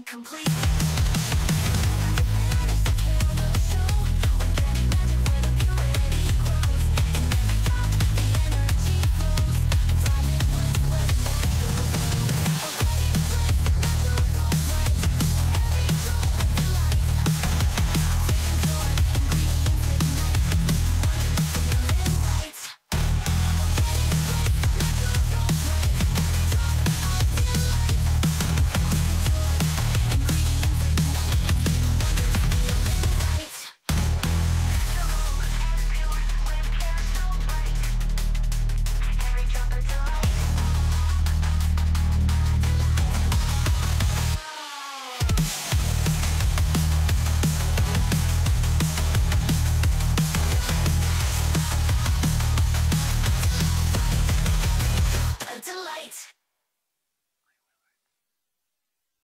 Incomplete. complete.